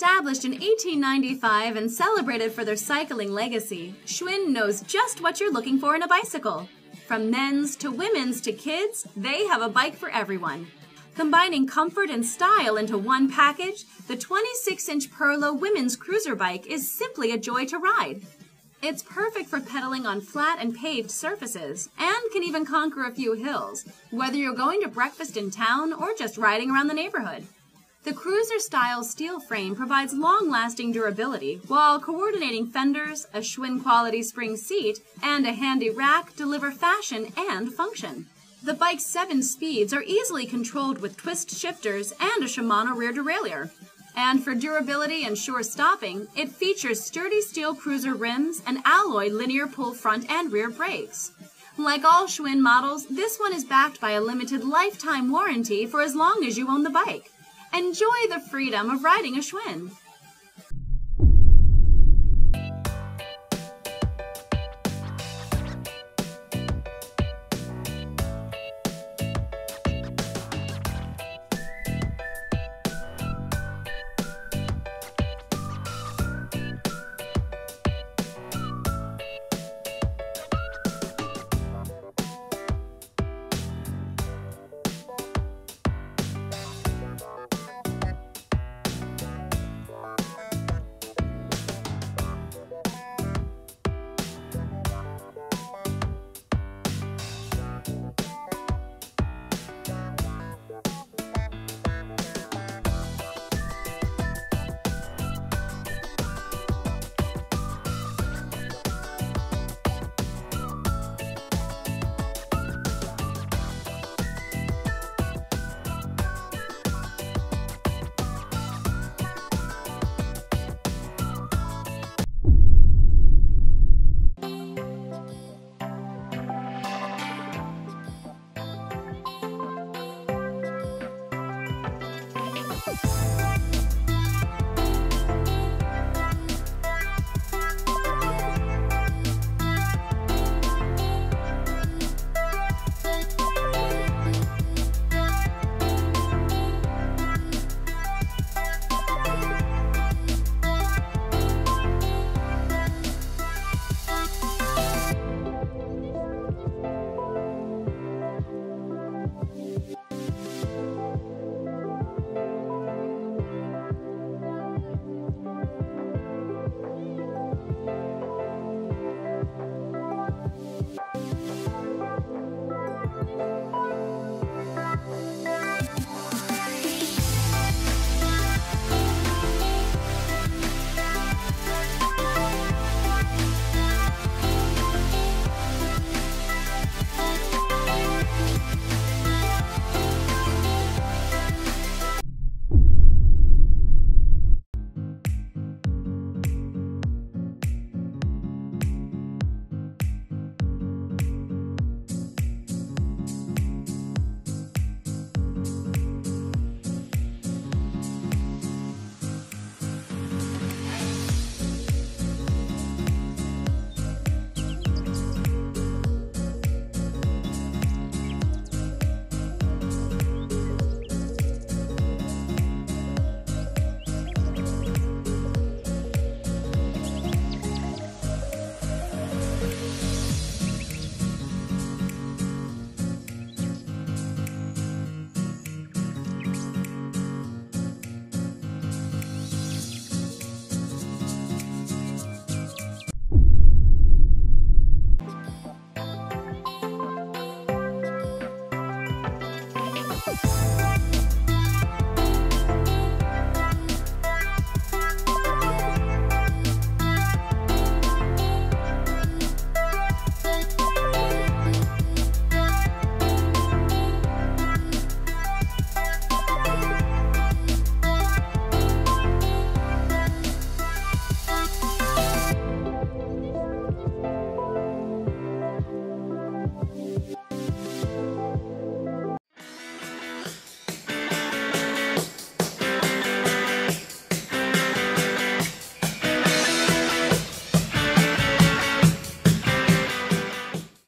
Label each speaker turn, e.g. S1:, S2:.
S1: Established in 1895 and celebrated for their cycling legacy, Schwinn knows just what you're looking for in a bicycle. From men's to women's to kids, they have a bike for everyone. Combining comfort and style into one package, the 26-inch Perla women's cruiser bike is simply a joy to ride. It's perfect for pedaling on flat and paved surfaces, and can even conquer a few hills, whether you're going to breakfast in town or just riding around the neighborhood. The cruiser style steel frame provides long lasting durability, while coordinating fenders, a Schwinn quality spring seat, and a handy rack deliver fashion and function. The bike's seven speeds are easily controlled with twist shifters and a Shimano rear derailleur. And for durability and sure stopping, it features sturdy steel cruiser rims and alloy linear pull front and rear brakes. Like all Schwinn models, this one is backed by a limited lifetime warranty for as long as you own the bike. Enjoy the freedom of riding a Schwinn. you